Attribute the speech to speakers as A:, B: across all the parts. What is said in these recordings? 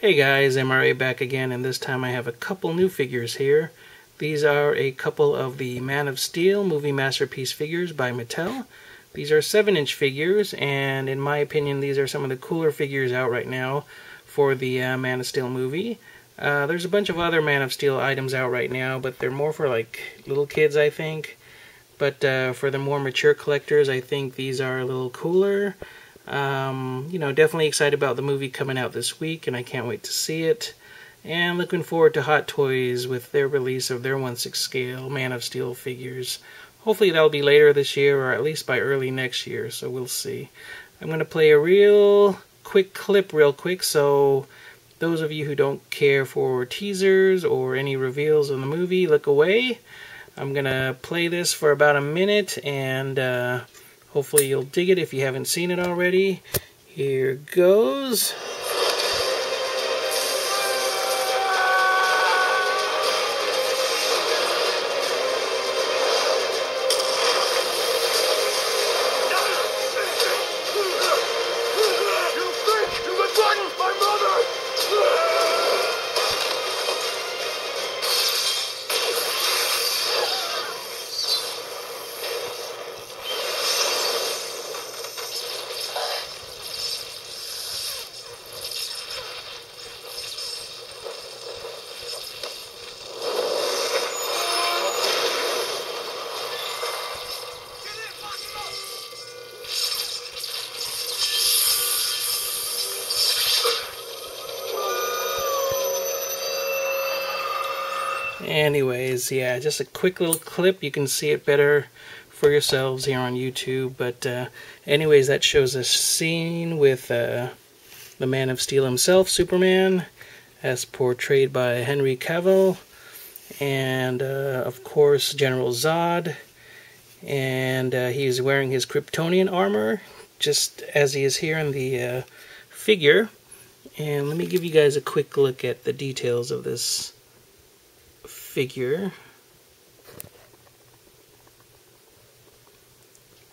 A: Hey guys, MRA back again, and this time I have a couple new figures here. These are a couple of the Man of Steel movie masterpiece figures by Mattel. These are 7 inch figures, and in my opinion, these are some of the cooler figures out right now for the uh, Man of Steel movie. Uh, there's a bunch of other Man of Steel items out right now, but they're more for like little kids, I think. But uh, for the more mature collectors, I think these are a little cooler. Um, you know, definitely excited about the movie coming out this week, and I can't wait to see it. And looking forward to Hot Toys with their release of their 1 6 scale Man of Steel figures. Hopefully that'll be later this year, or at least by early next year, so we'll see. I'm going to play a real quick clip, real quick, so those of you who don't care for teasers or any reveals of the movie, look away. I'm going to play this for about a minute, and. Uh, Hopefully you'll dig it if you haven't seen it already. Here goes. Anyways, yeah, just a quick little clip. You can see it better for yourselves here on YouTube. But uh, anyways, that shows a scene with uh, the Man of Steel himself, Superman, as portrayed by Henry Cavill. And, uh, of course, General Zod. And uh, he's wearing his Kryptonian armor, just as he is here in the uh, figure. And let me give you guys a quick look at the details of this figure.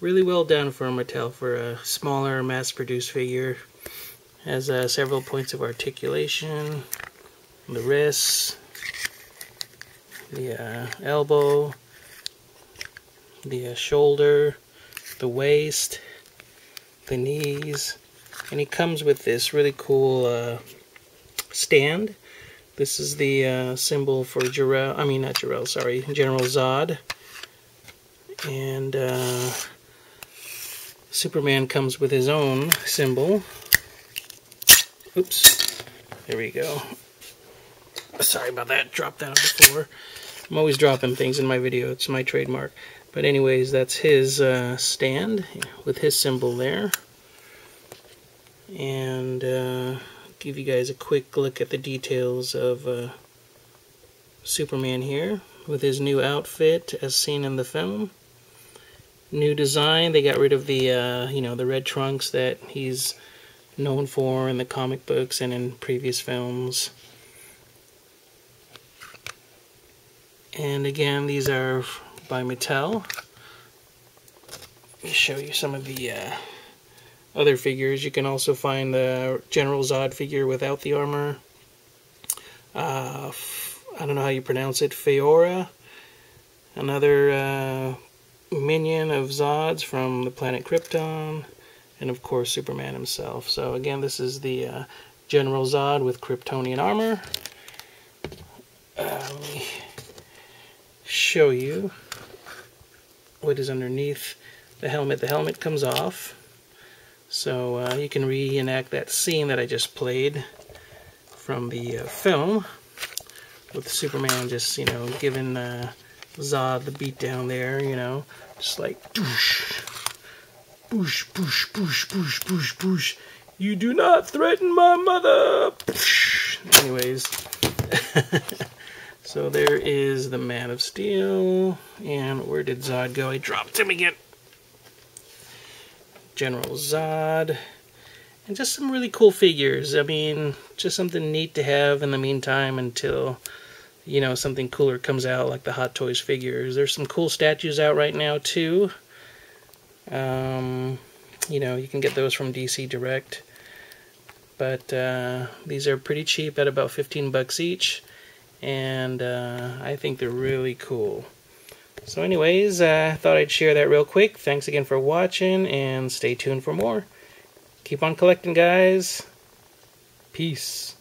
A: Really well done for a Mattel for a smaller mass-produced figure. Has uh, several points of articulation, the wrists, the uh, elbow, the uh, shoulder, the waist, the knees, and he comes with this really cool uh, stand this is the uh, symbol for Jor-El, I mean not Jor-El, sorry, General Zod. And uh, Superman comes with his own symbol. Oops, there we go. Sorry about that, dropped that on the floor. I'm always dropping things in my video, it's my trademark. But anyways, that's his uh, stand with his symbol there. And uh, give you guys a quick look at the details of uh, Superman here with his new outfit as seen in the film. New design, they got rid of the, uh, you know, the red trunks that he's known for in the comic books and in previous films. And again, these are by Mattel. Let me show you some of the uh, other figures. You can also find the General Zod figure without the armor. Uh, I don't know how you pronounce it. Feora, Another uh, minion of Zod's from the planet Krypton. And of course Superman himself. So again, this is the uh, General Zod with Kryptonian armor. Uh, let me show you what is underneath the helmet. The helmet comes off. So uh, you can reenact that scene that I just played from the uh, film with Superman just, you know, giving uh, Zod the beat down there, you know, just like doosh, boosh, boosh, boosh, boosh, boosh, boosh. You do not threaten my mother. Anyways, so there is the Man of Steel, and where did Zod go? I dropped him again. General Zod, and just some really cool figures. I mean, just something neat to have in the meantime until, you know, something cooler comes out like the Hot Toys figures. There's some cool statues out right now, too. Um, you know, you can get those from DC Direct. but uh, these are pretty cheap at about 15 bucks each, and uh, I think they're really cool. So anyways, I uh, thought I'd share that real quick. Thanks again for watching, and stay tuned for more. Keep on collecting, guys. Peace.